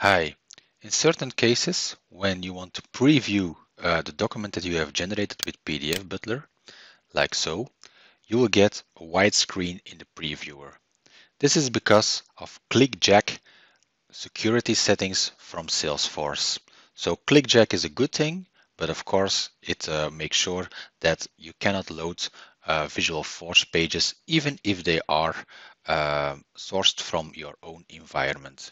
Hi. In certain cases, when you want to preview uh, the document that you have generated with PDF Butler, like so, you will get a white screen in the previewer. This is because of ClickJack security settings from Salesforce. So ClickJack is a good thing, but of course it uh, makes sure that you cannot load uh, Visualforce pages even if they are uh, sourced from your own environment.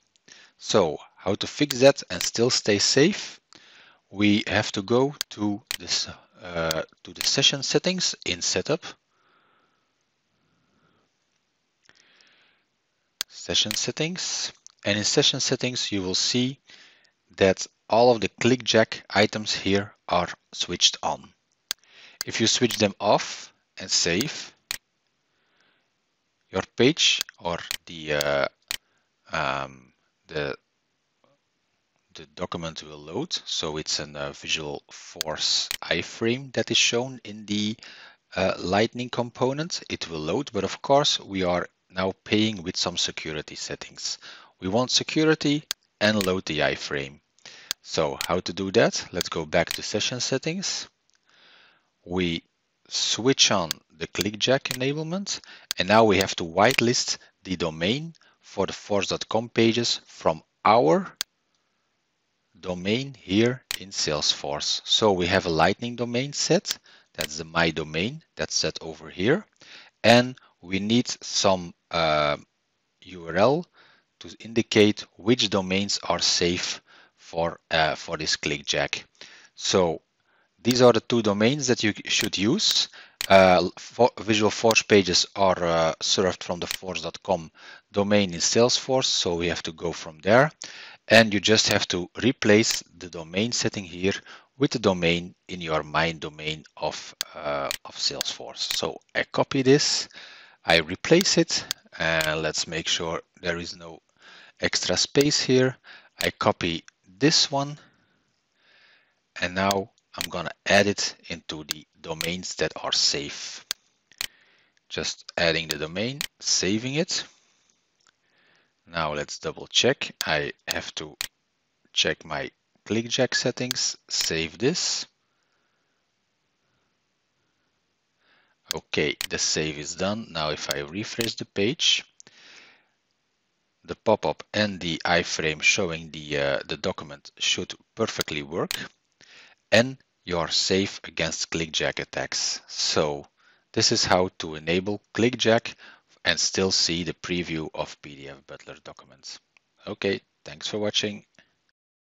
So how to fix that and still stay safe? We have to go to this uh, to the session settings in setup. Session settings. And in session settings, you will see that all of the ClickJack items here are switched on. If you switch them off and save, your page or the uh, um, the the document will load. So it's a uh, Visualforce iframe that is shown in the uh, Lightning component. It will load, but of course we are now paying with some security settings. We want security and load the iframe. So how to do that? Let's go back to session settings. We switch on the ClickJack enablement, and now we have to whitelist the domain for the force.com pages from our domain here in Salesforce. So we have a lightning domain set. That's the my domain that's set over here. And we need some uh, URL to indicate which domains are safe for, uh, for this ClickJack. So these are the two domains that you should use. Uh, for Visualforce pages are uh, served from the force.com domain in Salesforce, so we have to go from there and you just have to replace the domain setting here with the domain in your main domain of, uh, of Salesforce. So I copy this, I replace it, and let's make sure there is no extra space here. I copy this one, and now I'm gonna add it into the domains that are safe. Just adding the domain, saving it. Now let's double check. I have to check my ClickJack settings, save this. Okay, the save is done. Now if I refresh the page, the pop-up and the iframe showing the, uh, the document should perfectly work. And you're safe against ClickJack attacks. So this is how to enable ClickJack and still see the preview of PDF Butler documents. Okay, thanks for watching.